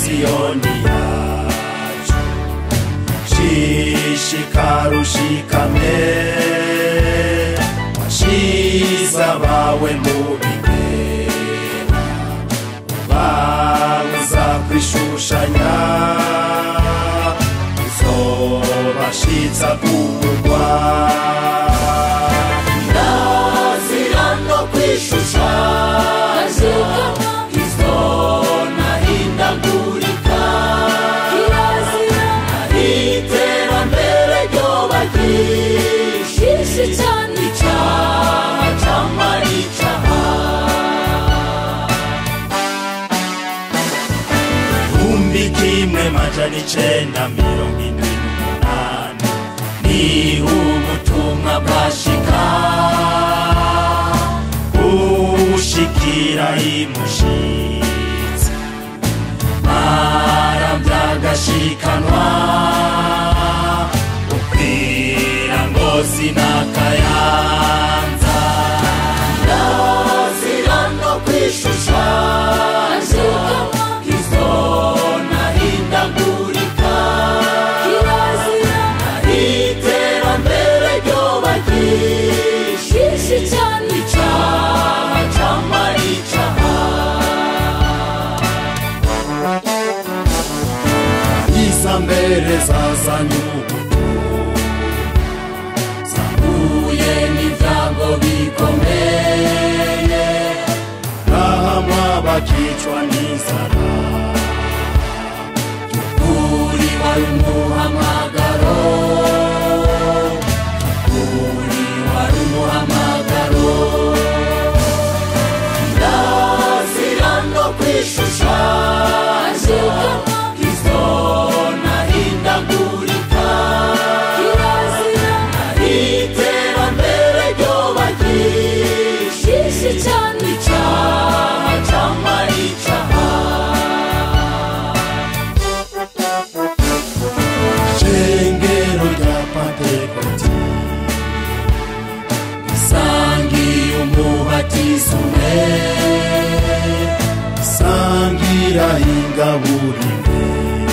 misioni yacu shishikara ushikame washize abawe mu bigera ubabuza kwishushanya uzobashitsa kugurwa cyane icaha camara icaha kumbi kimwe majana icenda mirongo ni ushikira imushitsi marabyagashikanwa kutereza zanyugutu zahuye n'ibyago bikomeye bahama bakicwa n'inzara by'ukuri wari umuhamagaro by'ukuri wari umuhamagaro ndazira no kwishusha isume sangira ingaburo imbere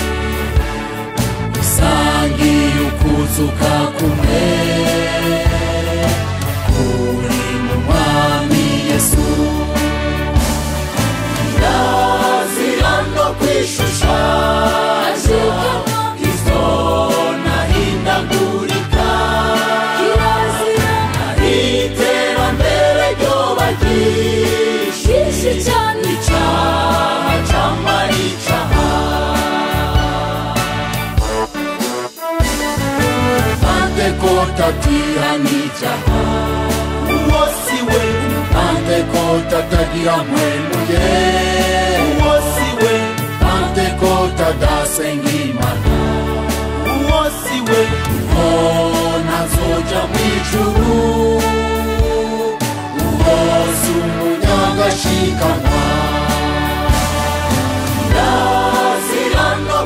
sangira ukuzuka pantekotatiha n'icaha uwo si we pantekotatagira mwemuye uwo si we pantekotadasenga imana uwo si we ko nazoja mw'ijuru uwoza umunyagashikanwa kirazira no